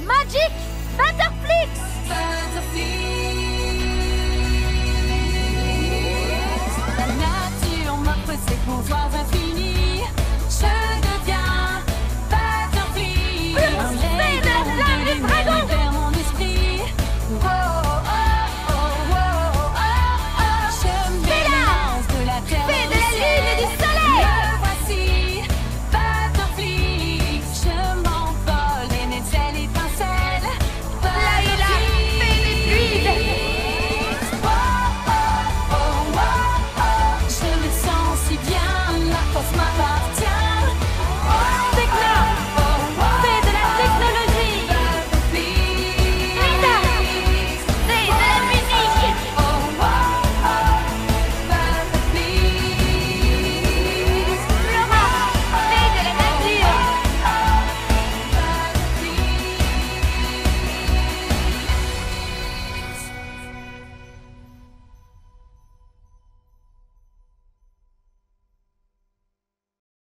Magic smile.